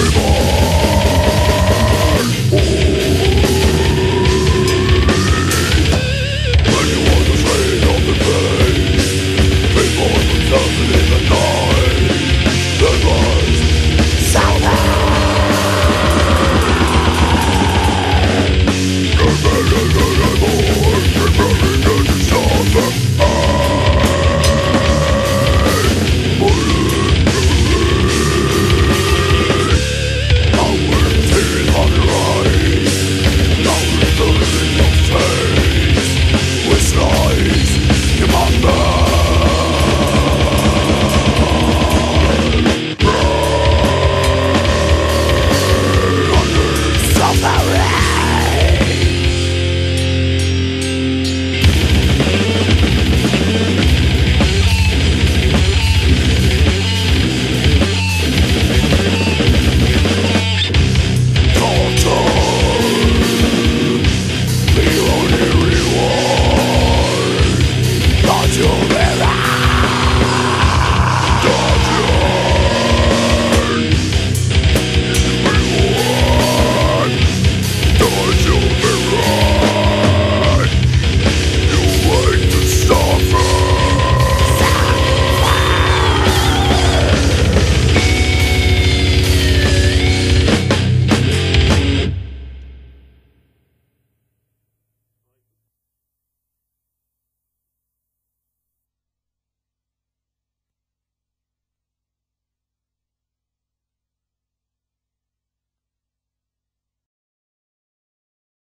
evil